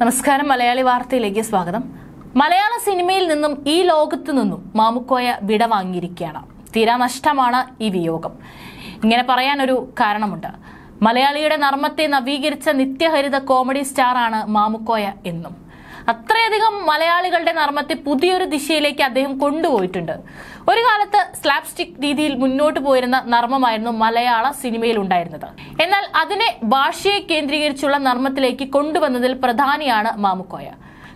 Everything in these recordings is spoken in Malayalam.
നമസ്കാരം മലയാളി വാർത്തയിലേക്ക് സ്വാഗതം. മലയാള സിനിമയിൽ നിന്നും ഈ ലോകത്തു നിന്നും മാമുക്കോയ വിട വാങ്ങിയിരിക്കുകയാണ്. തീരാ നഷ്ടമാണ് ഈ വിയോഗം. ഇങ്ങനെ പറയാൻ ഒരു കാരണമുണ്ട്. മലയാളിയുടെ നർമ്മത്തെ നവീകരിച്ച നിത്യഹരിത കോമഡി സ്റ്റാറാണ് മാമുക്കോയ എന്നും. അത്രയധികം മലയാളികളുടെ നർമ്മത്തെ പുതിയൊരു ദിശയിലേക്ക് അദ്ദേഹം കൊണ്ടുപോയിട്ടുണ്ട്. ഒരു കാലത്ത് സ്ലാപ്സ്റ്റിക് രീതിയിൽ മുന്നോട്ട് പോയിരുന്ന നർമ്മമായിരുന്നു മലയാള സിനിമയിൽ ഉണ്ടായിരുന്നത്. എന്നാൽ അതിനെ ഭാഷയെ കേന്ദ്രീകരിച്ചുള്ള നർമ്മത്തിലേക്ക് കൊണ്ടുവന്നതിൽ പ്രധാനിയാണ് മാമുക്കോയ.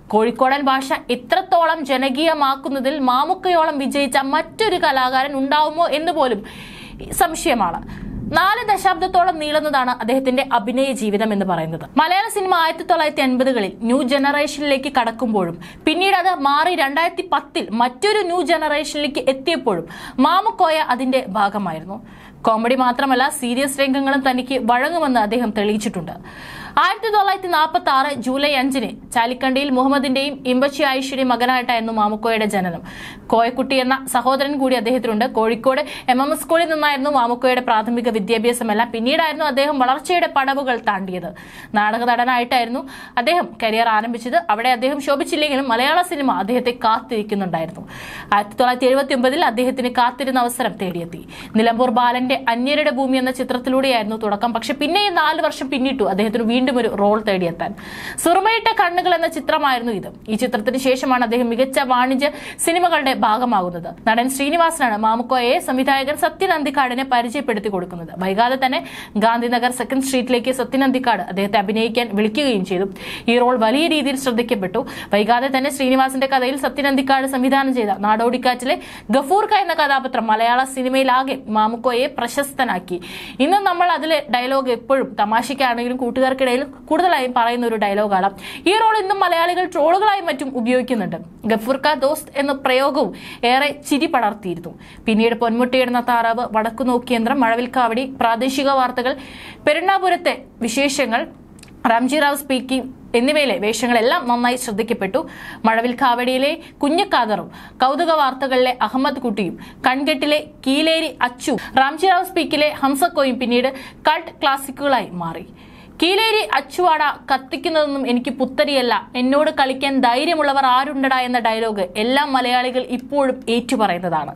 കോഴിക്കോടൻ ഭാഷ എത്രത്തോളം ജനകീയമാക്കുന്നതിൽ മാമുക്കയോളം വിജയിച്ച മറ്റൊരു കലാകാരൻ ഉണ്ടാവുമോ എന്ന് പോലും സംശയമാണ്. നാല് ദശാബ്ദത്തോളം നീളുന്നതാണ് അദ്ദേഹത്തിന്റെ അഭിനയ ജീവിതം എന്ന് പറയുന്നത്. മലയാള സിനിമ ആയിരത്തി തൊള്ളായിരത്തി എൺപതുകളിൽ ന്യൂ ജനറേഷനിലേക്ക് കടക്കുമ്പോഴും പിന്നീട് അത് മാറി രണ്ടായിരത്തി പത്തിൽ മറ്റൊരു ന്യൂ ജനറേഷനിലേക്ക് എത്തിയപ്പോഴും മാമുക്കോയ അതിന്റെ ഭാഗമായിരുന്നു. കോമഡി മാത്രമല്ല സീരിയസ് രംഗങ്ങളും തനിക്ക് വഴങ്ങുമെന്ന് അദ്ദേഹം തെളിയിച്ചിട്ടുണ്ട്. ആയിരത്തി തൊള്ളായിരത്തി നാൽപ്പത്തി ആറ് ജൂലൈ അഞ്ചിന് ചാലിക്കണ്ടിയിൽ മുഹമ്മദിന്റെയും ഇമ്പച്ചി ആയിഷയുടെയും മകനായിട്ടായിരുന്നു മാമുക്കോയുടെ ജനനം. കോയക്കുട്ടി എന്ന സഹോദരൻ കൂടി അദ്ദേഹത്തിനുണ്ട്. കോഴിക്കോട് എം എം എസ് സ്കൂളിൽ നിന്നായിരുന്നു മാമുക്കോയുടെ പ്രാഥമിക വിദ്യാഭ്യാസമെല്ലാം. പിന്നീടായിരുന്നു അദ്ദേഹം വളർച്ചയുടെ പടവുകൾ താണ്ടിയത്. നാടക നടനായിട്ടായിരുന്നു അദ്ദേഹം കരിയർ ആരംഭിച്ചത്. അവിടെ അദ്ദേഹം ശോഭിച്ചില്ലെങ്കിലും മലയാള സിനിമ അദ്ദേഹത്തെ കാത്തിരിക്കുന്നുണ്ടായിരുന്നു. ആയിരത്തി തൊള്ളായിരത്തി എഴുപത്തി ഒമ്പതിൽ അദ്ദേഹത്തിന് കാത്തിരുന്ന അവസരം തേടിയെത്തി. നിലമ്പൂർ ബാലന്റെ അന്യരുടെ ഭൂമി എന്ന ചിത്രത്തിലൂടെയായിരുന്നു തുടക്കം. പക്ഷെ പിന്നെയും നാല് വർഷം പിന്നിട്ടു. അദ്ദേഹത്തിന് വീണ്ടും ഒരു റോൾ തേടിയെത്താൻ. സുറുമയിട്ട കണ്ണുകൾ എന്ന ചിത്രമായിരുന്നു ഇത്. ഈ ചിത്രത്തിന് ശേഷമാണ് അദ്ദേഹം മികച്ച വാണിജ്യ സിനിമകളുടെ ഭാഗമാകുന്നത്. നടൻ ശ്രീനിവാസനാണ് മാമുക്കോയെ സംവിധായകൻ സത്യൻ അന്തിക്കാടിനെ പരിചയപ്പെടുത്തി കൊടുക്കുന്നത്. വൈകാതെ തന്നെ ഗാന്ധിനഗർ സെക്കൻഡ് സ്ട്രീറ്റിലേക്ക് സത്യൻ അന്തിക്കാട് അദ്ദേഹത്തെ അഭിനയിക്കാൻ വിളിക്കുകയും ചെയ്തു. ഈ റോൾ വലിയ രീതിയിൽ ശ്രദ്ധിക്കപ്പെട്ടു. വൈകാതെ തന്നെ ശ്രീനിവാസന്റെ കഥയിൽ സത്യൻ അന്തിക്കാട് സംവിധാനം ചെയ്ത നാടോടിക്കാറ്റിലെ ഗഫൂർക്ക എന്ന കഥാപാത്രം മലയാള സിനിമയിലാകെ മാമുക്കോയെ പ്രശസ്തനാക്കി. ഇന്ന് നമ്മൾ അതിലെ ഡയലോഗ് എപ്പോഴും തമാശയ്ക്കാണെങ്കിലും കൂട്ടുകാർക്കിടയിൽ കൂടുതലായും പറയുന്ന ഒരു ഡയലോഗാണ്. ഈ റോൾ ഇന്നും മലയാളികൾ ട്രോളുകളായും മറ്റും ഉപയോഗിക്കുന്നുണ്ട്. ഗഫുർക്ക ദോസ്ത് എന്ന പ്രയോഗവും ഏറെ ചിരി പടർത്തിയിരുന്നു. പിന്നീട് പൊന്മുട്ടയിടുന്ന താറാവ് വടക്കു നോക്കിയന്ത്രം മഴവിൽക്കാവടി പ്രാദേശിക വാർത്തകൾ പെരുണാപുരത്തെ വിശേഷങ്ങൾ റാംജി റാവ് സ്പീക്കിംഗ് എന്നിവയിലെ വേഷങ്ങളെല്ലാം നന്നായി ശ്രദ്ധിക്കപ്പെട്ടു. മഴവിൽ കാവടിയിലെ കുഞ്ഞക്കാദറും കൗതുക വാർത്തകളിലെ അഹമ്മദ് കുട്ടിയും കൺകെട്ടിലെ കീലേരി അച്ചു റാംജി റാവ് സ്പീക്കിലെ ഹംസക്കോയും പിന്നീട് കൾട്ട് ക്ലാസിക്കുകളായി മാറി. കീലേരി അച്ചുവാട കത്തിക്കുന്നതൊന്നും എനിക്ക് പുത്തരിയല്ല. എന്നോട് കളിക്കാൻ ധൈര്യമുള്ളവർ ആരുണ്ടടാ എന്ന ഡയലോഗ് എല്ലാ മലയാളികൾ ഇപ്പോഴും ഏറ്റുപറയുന്നതാണ്.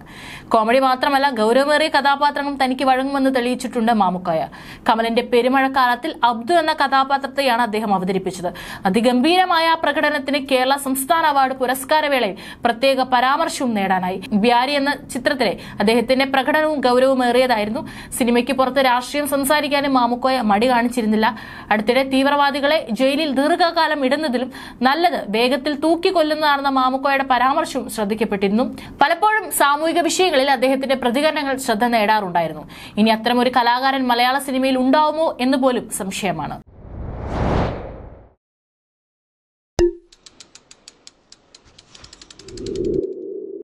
കോമഡി മാത്രമല്ല ഗൗരവമേറിയ കഥാപാത്രങ്ങളും തനിക്ക് വഴങ്ങുമെന്ന് തെളിയിച്ചിട്ടുണ്ട് മാമുക്കായ. കമലിന്റെ പെരുമഴക്കാലത്തിൽ അബ്ദു എന്ന കഥാപാത്രത്തെയാണ് അദ്ദേഹം അവതരിപ്പിച്ചത്. അതിഗംഭീരമായ പ്രകടനത്തിന് കേരള സംസ്ഥാന അവാർഡ് പുരസ്കാരവേളയിൽ പ്രത്യേക പരാമർശവും നേടാനായി. ബ്യാരി എന്ന ചിത്രത്തിലെ അദ്ദേഹത്തിന്റെ പ്രകടനവും ഗൗരവമേറിയതായിരുന്നു. സിനിമയ്ക്ക് പുറത്ത് രാഷ്ട്രീയം സംസാരിക്കാനും മാമുക്കോയ മടി കാണിച്ചിരുന്നില്ല. അടുത്തിടെ തീവ്രവാദികളെ ജയിലിൽ ദീർഘകാലം ഇടുന്നതിലും നല്ലത് വേഗത്തിൽ തൂക്കിക്കൊല്ലുന്നതാണെന്ന മാമുക്കോയുടെ പരാമർശവും ശ്രദ്ധിക്കപ്പെട്ടിരുന്നു. പലപ്പോഴും സാമൂഹിക വിഷയങ്ങളിൽ അദ്ദേഹത്തിന്റെ പ്രതികരണങ്ങൾ ശ്രദ്ധ നേടാറുണ്ടായിരുന്നു. ഇനി അത്തരമൊരു കലാകാരൻ മലയാള സിനിമയിൽ ഉണ്ടാവുമോ എന്ന് പോലും സംശയമാണ്.